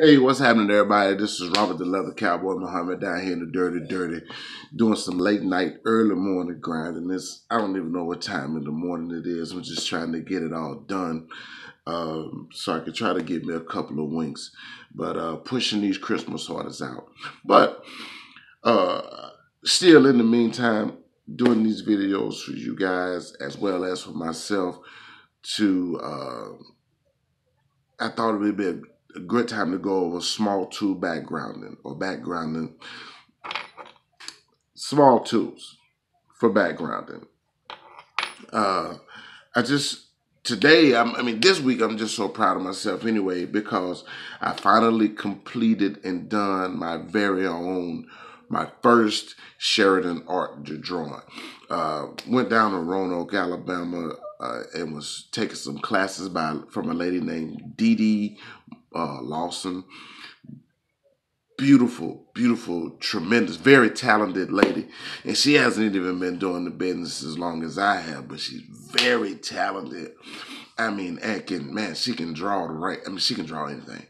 Hey, what's happening, everybody? This is Robert the Leather Cowboy Muhammad down here in the Dirty Dirty, doing some late night, early morning grinding. This I don't even know what time in the morning it is. I'm just trying to get it all done, um, so I can try to get me a couple of winks. But uh, pushing these Christmas orders out. But uh, still, in the meantime, doing these videos for you guys as well as for myself. To uh, I thought it would be a good time to go over small tool backgrounding or backgrounding. Small tools for backgrounding. Uh, I just today, I'm, I mean, this week, I'm just so proud of myself anyway because I finally completed and done my very own, my first Sheridan art drawing. Uh, went down to Roanoke, Alabama, uh, and was taking some classes by from a lady named Dee Dee uh, Lawson. Beautiful, beautiful, tremendous, very talented lady. And she hasn't even been doing the business as long as I have, but she's very talented. I mean, can, man, she can draw the right, I mean, she can draw anything.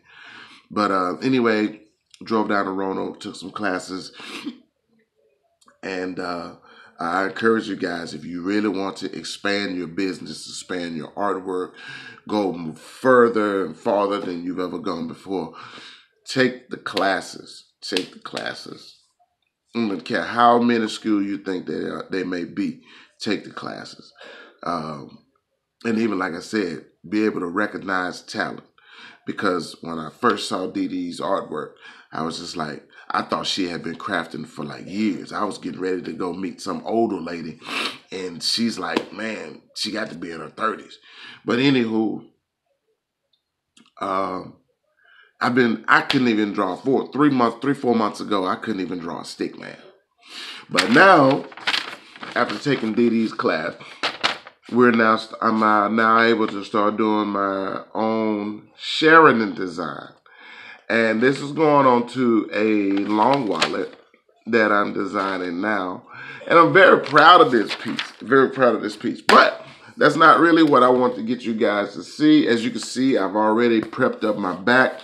But uh, anyway, drove down to Roanoke, took some classes, and uh, I encourage you guys if you really want to expand your business, expand your artwork, go further and farther than you've ever gone before, take the classes. Take the classes. I don't care how minuscule you think they are, they may be. Take the classes, um, and even like I said, be able to recognize talent. Because when I first saw Dee's artwork, I was just like, I thought she had been crafting for like years. I was getting ready to go meet some older lady, and she's like, man, she got to be in her thirties. But anywho, um, I've been I couldn't even draw four three months three four months ago. I couldn't even draw a stick man. But now, after taking Dee's class, we're now I'm uh, now able to start doing my own sharing Sheridan design. And this is going on to a long wallet that I'm designing now. And I'm very proud of this piece, very proud of this piece. But that's not really what I want to get you guys to see. As you can see, I've already prepped up my back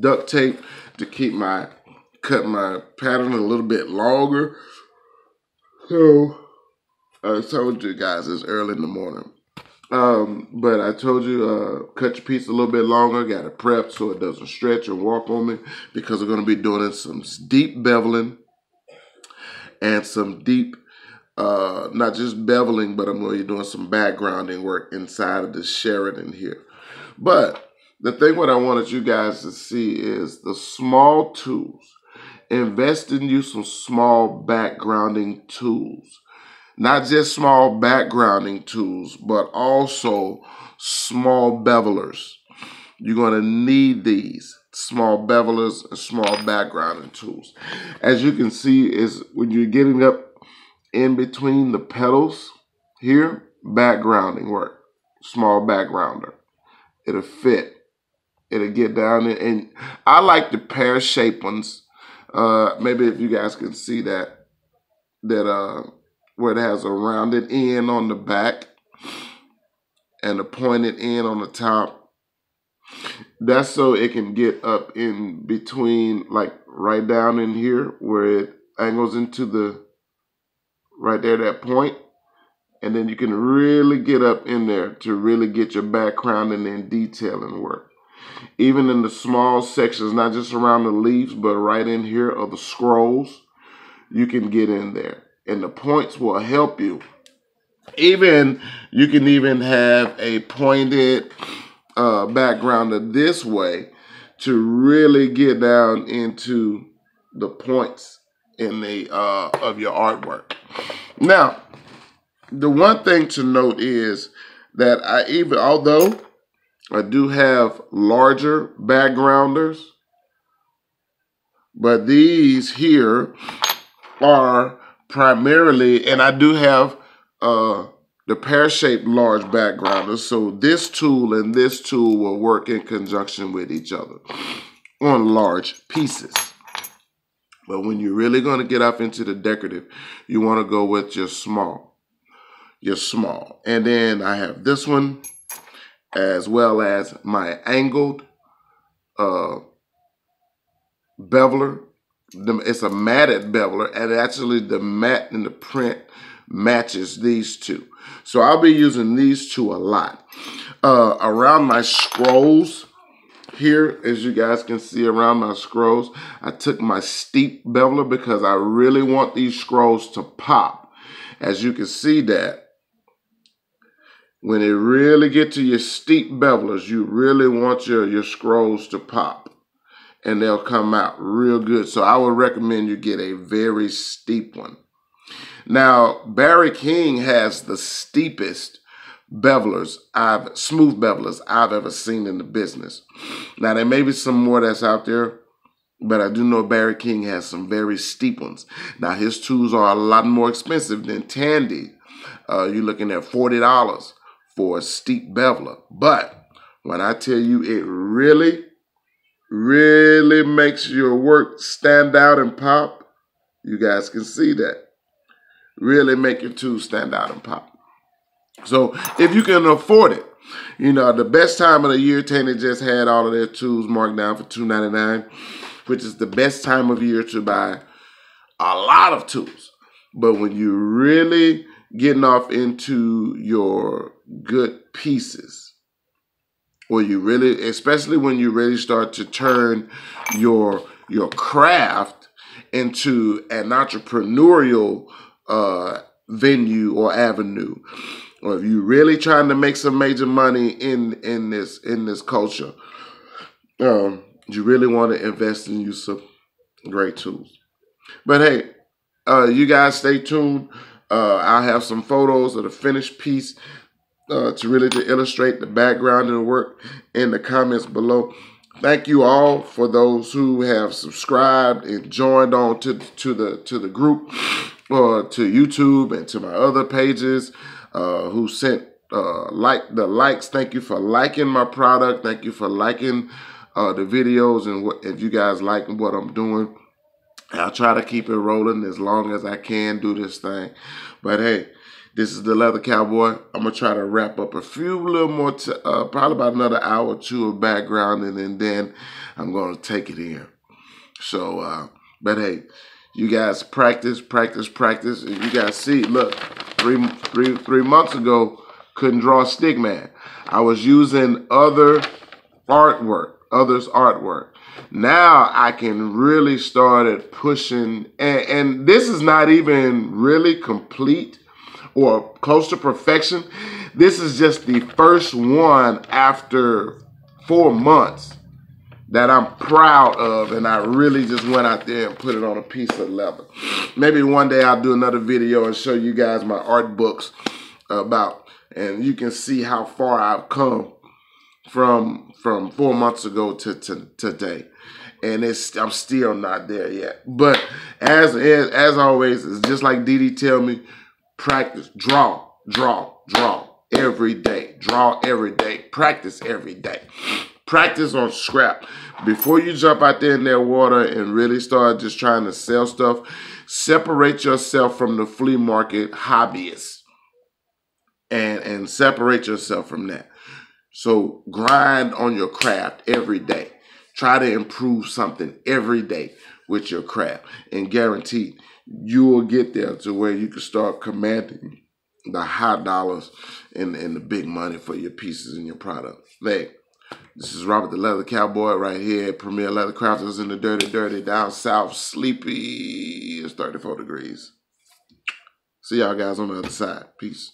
duct tape to keep my, cut my pattern a little bit longer. So, I told you guys it's early in the morning. Um, but I told you, uh, cut your piece a little bit longer, got it prepped so it doesn't stretch or walk on me because we're going to be doing some deep beveling and some deep, uh, not just beveling, but I'm going to be doing some backgrounding work inside of the Sheridan here. But the thing what I wanted you guys to see is the small tools. Invest in you some small backgrounding tools not just small backgrounding tools, but also small bevelers. You're going to need these small bevelers and small backgrounding tools. As you can see, is when you're getting up in between the petals here, backgrounding work, small backgrounder. It'll fit. It'll get down there. And I like the pear shaped ones. Uh, maybe if you guys can see that, that uh, where it has a rounded end on the back and a pointed end on the top. That's so it can get up in between, like right down in here where it angles into the, right there, that point. And then you can really get up in there to really get your background and then detailing work. Even in the small sections, not just around the leaves, but right in here of the scrolls, you can get in there and the points will help you. Even you can even have a pointed uh, backgrounder this way to really get down into the points in the uh, of your artwork. Now, the one thing to note is that I even although I do have larger backgrounders, but these here are primarily, and I do have uh, the pear-shaped large backgrounder. So this tool and this tool will work in conjunction with each other on large pieces. But when you're really going to get up into the decorative, you want to go with your small. Your small. And then I have this one as well as my angled uh, beveler. It's a matted beveler, and actually the mat and the print matches these two. So I'll be using these two a lot. Uh, around my scrolls, here, as you guys can see around my scrolls, I took my steep beveler because I really want these scrolls to pop. As you can see that, when it really get to your steep bevelers, you really want your, your scrolls to pop and they'll come out real good. So I would recommend you get a very steep one. Now, Barry King has the steepest bevelers I've smooth bevelers I've ever seen in the business. Now there may be some more that's out there, but I do know Barry King has some very steep ones. Now his tools are a lot more expensive than Tandy. Uh, you're looking at forty dollars for a steep beveler, but when I tell you it really, really makes your work stand out and pop, you guys can see that. Really make your tools stand out and pop. So if you can afford it, you know, the best time of the year, Tandy just had all of their tools marked down for two ninety nine, which is the best time of year to buy a lot of tools. But when you're really getting off into your good pieces, or you really, especially when you really start to turn your your craft into an entrepreneurial uh, venue or avenue or if you're really trying to make some major money in in this in this culture, um, you really want to invest in use some great tools. But hey, uh, you guys stay tuned. Uh, I'll have some photos of the finished piece uh, to really to illustrate the background and the work in the comments below. Thank you all for those who have subscribed and joined on to to the to the group or to YouTube and to my other pages uh, who sent uh, like the likes. Thank you for liking my product. Thank you for liking uh, the videos and what if you guys like what I'm doing. I'll try to keep it rolling as long as I can do this thing. But hey, this is the Leather Cowboy. I'm gonna try to wrap up a few little more, uh, probably about another hour or two of background, and then, then I'm gonna take it in. So, uh, but hey, you guys practice, practice, practice. And you guys see, look, three, three, three months ago, couldn't draw a stick man. I was using other artwork, others' artwork. Now I can really start pushing, and, and this is not even really complete or close to perfection. This is just the first one after four months that I'm proud of and I really just went out there and put it on a piece of leather. Maybe one day I'll do another video and show you guys my art books about and you can see how far I've come from from four months ago to, to today. And it's I'm still not there yet. But as as, as always, it's just like Dee tell me, practice, draw, draw, draw every day. Draw every day. Practice every day. Practice on scrap. Before you jump out there in that water and really start just trying to sell stuff, separate yourself from the flea market hobbyists and, and separate yourself from that. So grind on your craft every day. Try to improve something every day with your craft and guaranteed you will get there to where you can start commanding the high dollars and, and the big money for your pieces and your product. Hey, this is Robert the Leather Cowboy right here at Premier Leather Crafters in the Dirty Dirty down south. Sleepy. It's 34 degrees. See y'all guys on the other side. Peace.